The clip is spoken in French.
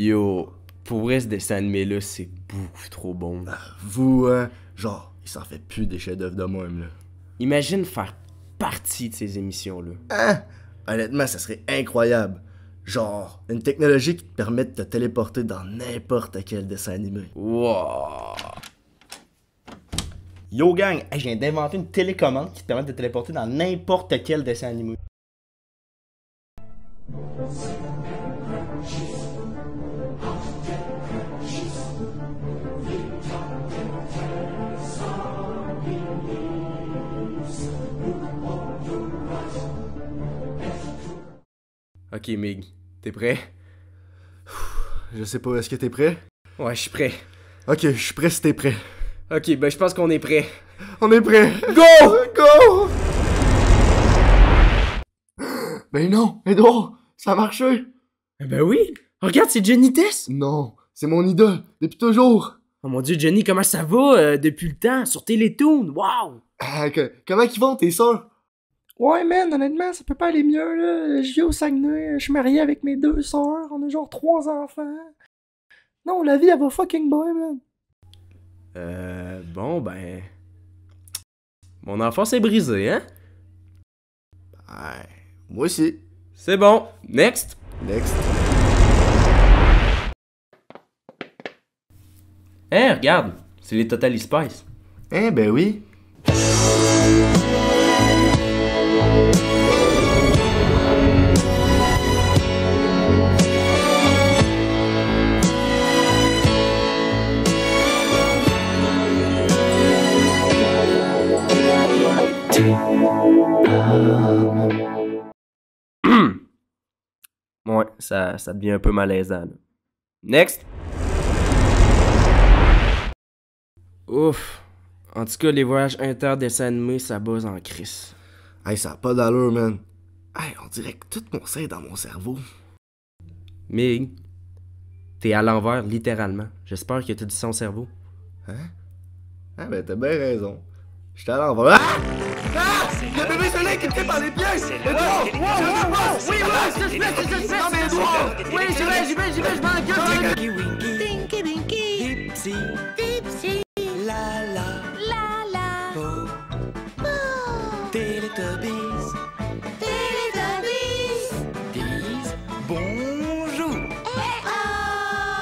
Yo, pour vrai, ce dessin animé-là, c'est beaucoup trop bon. Vous, hein, genre, il s'en fait plus des chefs-d'œuvre de même, là. Imagine faire partie de ces émissions-là. Hein? Honnêtement, ça serait incroyable. Genre, une technologie qui te permet de te téléporter dans n'importe quel dessin animé. Wow! Yo gang, hey, je viens d'inventer une télécommande qui te permet de te téléporter dans n'importe quel dessin animé. Ok, Mig, t'es prêt? Je sais pas, est-ce que t'es prêt? Ouais, je suis prêt. Ok, je suis prêt si t'es prêt. Ok, ben je pense qu'on est prêt. On est prêt! Go! Go! Ben non, Edouard, ça a marché! Ben oui! Regarde, c'est Johnny Tess! Non, c'est mon idole, depuis toujours! Oh mon dieu, Johnny, comment ça va euh, depuis le temps sur Télétoon? Wow! Ah, que- comment ils vont, tes sœurs? Ouais, man, honnêtement, ça peut pas aller mieux, là. Je vis au Saguenay, je suis marié avec mes deux sœurs, on a genre trois enfants. Non, la vie, elle va fucking bien, man. Euh, bon, ben. Mon enfance est brisée, hein? Ouais, moi aussi. C'est bon. Next! Next. Hein, regarde! C'est les Total Spice. Eh ben oui. Ouais, ça, ça devient un peu malaisant. là. Next! Ouf! En tout cas, les voyages inter-dessins animés, ça buzz en crise. Hey, ça a pas d'allure, man. Hey, on dirait que tout mon sein est dans mon cerveau. Mig, t'es à l'envers, littéralement. J'espère que t'as du son au cerveau. Ah ben t'as bien raison. J'étais à l'envers. Ah! Ah Le bébé soleil qui me fait par les pièges Wow Wow Wow Oui, ouais, je se laisse, je se laisse mais drôle Oui, j'y vais, j'y vais, j'y vais, je m'engueule La la. La la. Oh. oh.